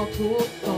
on